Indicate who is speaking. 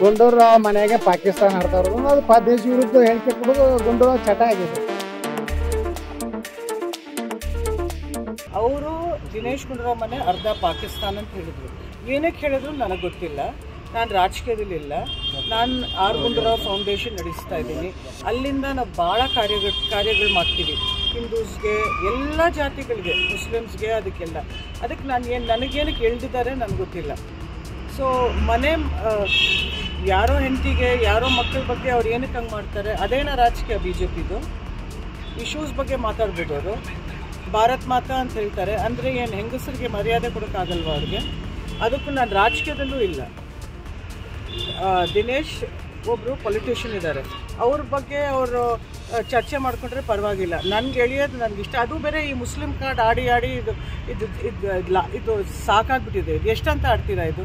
Speaker 1: ಗುಂಡೂರಾವ್ ಮನೆಗೆ ಪಾಕಿಸ್ತಾನ ಆಡ್ತಾವ್ರು ಅದು ದೇಶ ವಿರುದ್ಧ ಹೇಳಿಕೆ ಕೊಡೋದು ಗುಂಡೂರಾವ್ ಚಟ ಆಗಿದೆ.
Speaker 2: ಅವರು ದಿನೇಶ್ ಗುಂಡೂರಾವ್ ಅರ್ಧ ಪಾಕಿಸ್ತಾನ ಅಂತ ಹೇಳಿದ್ರು. ಏನಕ್ಕೆ ಹೇಳಿದ್ರು ನನಗೆ ಗೊತ್ತಿಲ್ಲ. ನಾನು ರಾಜಕೀಯದಲ್ಲಿ ಇಲ್ಲ. ನಾನು ಆರ್ ಗುಂಡೂರಾವ್ ಫೌಂಡೇಶನ್ ನಡೆಸ್ತಾ ಇದ್ದೀನಿ. ಅಲ್ಲಿಂದ ನಾವು ಭಾಳ ಕಾರ್ಯ ಕಾರ್ಯಗಳು ಮಾಡ್ತೀವಿ. ಹಿಂದೂಸ್ಗೆ ಎಲ್ಲ ಜಾತಿಗಳಿಗೆ, ಮುಸ್ಲಿಮ್ಸ್ಗೆ ಅದಕ್ಕೆಲ್ಲ. ಅದಕ್ಕೆ ನಾನು ಏನು ನನಗೇನಕ್ಕೆ ಎಳ್ದಿದ್ದಾರೆ ನನಗೆ ಗೊತ್ತಿಲ್ಲ. ಸೊ ಮನೆ ಯಾರೋ ಹೆಂಡತಿಗೆ, ಯಾರೋ ಮಕ್ಕಳ ಬಗ್ಗೆ ಅವ್ರು ಏನಕ್ಕೆ ಹಂಗೆ ಮಾಡ್ತಾರೆ? ಅದೇನ ರಾಜಕೀಯ ಬಿ ಜೆ ಪಿದು ಇಶ್ಯೂಸ್ ಬಗ್ಗೆ ಮಾತಾಡ್ಬೋದು ಅವರು ಭಾರತ್ ಮಾತಾ ಅಂತ ಹೇಳ್ತಾರೆ. ಅಂದರೆ ಏನು ಹೆಂಗಸರಿಗೆ ಮರ್ಯಾದೆ ಕೊಡೋಕ್ಕಾಗಲ್ವ ಅವ್ರಿಗೆ? ಅದಕ್ಕೂ ನಾನು ರಾಜಕೀಯದಲ್ಲೂ ಇಲ್ಲ. ದಿನೇಶ್ ಒಬ್ಬರು ಪೊಲಿಟಿಷಿಯನ್ ಇದ್ದಾರೆ ಅವ್ರ ಬಗ್ಗೆ ಅವರು ಚರ್ಚೆ ಮಾಡಿಕೊಂಡ್ರೆ ಪರವಾಗಿಲ್ಲ. ನನ್ಗೆ ಎಳೆಯೋದು ನನಗೆ ಇಷ್ಟ. ಅದು ಬೇರೆ ಈ ಮುಸ್ಲಿಂ ಕಾರ್ಡ್ ಆಡಿ ಆಡಿ ಇದು ಇದು ಇದು ಇದು ಸಾಕಾಗ್ಬಿಟ್ಟಿದೆ. ಇದು ಎಷ್ಟಂತ ಆಡ್ತೀರಾ ಇದು?